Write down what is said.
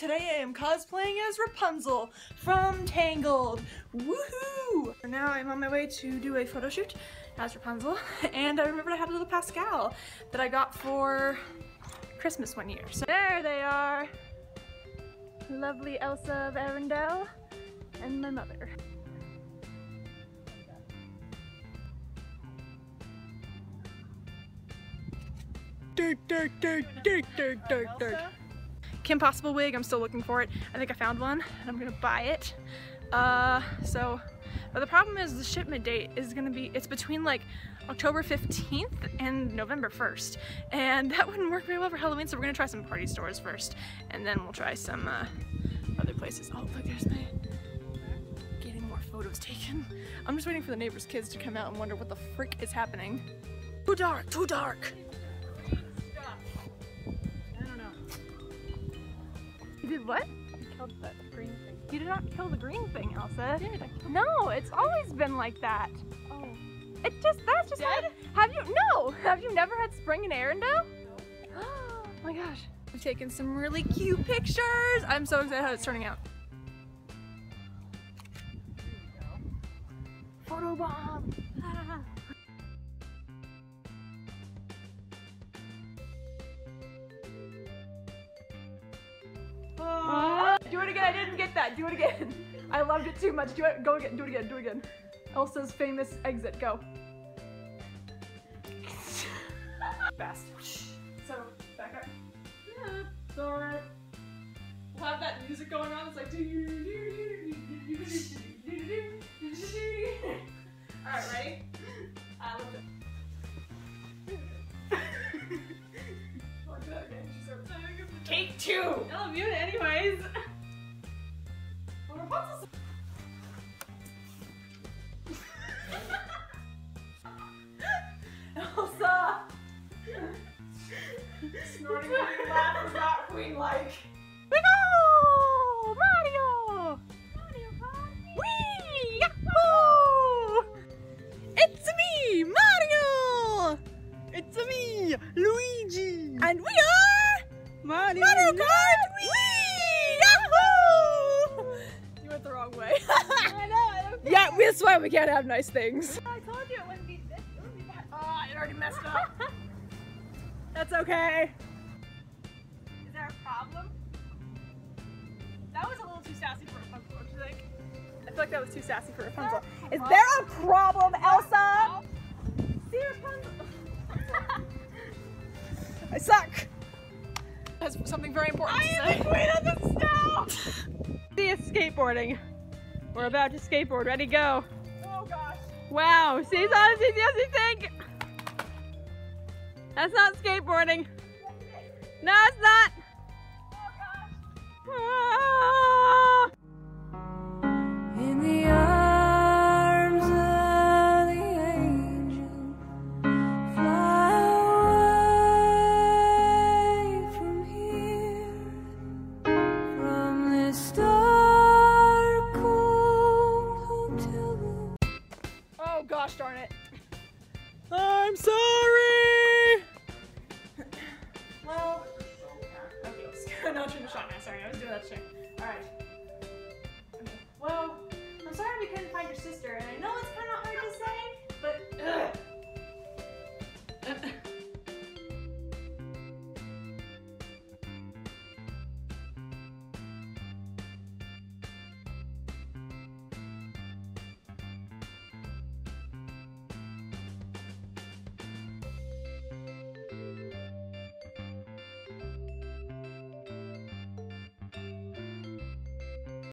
Today I am cosplaying as Rapunzel from Tangled. Woohoo! Now I'm on my way to do a photo shoot as Rapunzel, and I remembered I had a little Pascal that I got for Christmas one year. So there they are. Lovely Elsa of Arendelle and my mother. Dirt, dirt, dirt, dirt, dirt, dirt, dirt. Kim Possible wig, I'm still looking for it. I think I found one and I'm gonna buy it. Uh, so, but the problem is the shipment date is gonna be, it's between like October 15th and November 1st. And that wouldn't work very well for Halloween, so we're gonna try some party stores first. And then we'll try some uh, other places. Oh, look, there's my, getting more photos taken. I'm just waiting for the neighbors' kids to come out and wonder what the frick is happening. Too dark, too dark. Did what? You killed that green thing. You did not kill the green thing, Elsa. did. I No, it's always been like that. Oh. It just, that's just how, Dead? have you, no, have you never had spring in Arendelle? Oh my gosh. We've taken some really cute pictures. I'm so excited how it's turning out. Photo bomb. Ah. Again. I didn't get that. Do it again. I loved it too much. Do it. Go again. Do it again. Do it again. Elsa's famous exit. Go. Fast. So back up. Yeah. Sorry. We'll have that music going on. It's like. All right. Ready? Uh, lift it. Take two. I love you anyways. Elsa! Snorting you laugh is not queen-like. We go! Mario! Mario! Yahoo! It's me, Mario! It's me, Luigi. And we are Mario. Mario Kart I don't get yeah, that's why we can't have nice things. I told you it wouldn't be this. It wouldn't be that. Oh, it already messed up. That's okay. Is there a problem? That was a little too sassy for a Rapunzel, don't you think? I feel like that was too sassy for Rapunzel. there Is there a problem, Elsa? See Rapunzel. I suck. Has something very important I to say. queen of the snow. See us skateboarding. We're about to skateboard. Ready, go. Oh gosh. Wow. See, it's not as easy as you think. That's not skateboarding. It. I'm sorry. well, okay, let's no turn the shot now. Sorry, I was doing that shit. All right. Okay. Well, I'm sorry we couldn't find your sister, and I know it's kind of hard to say, but. Ugh.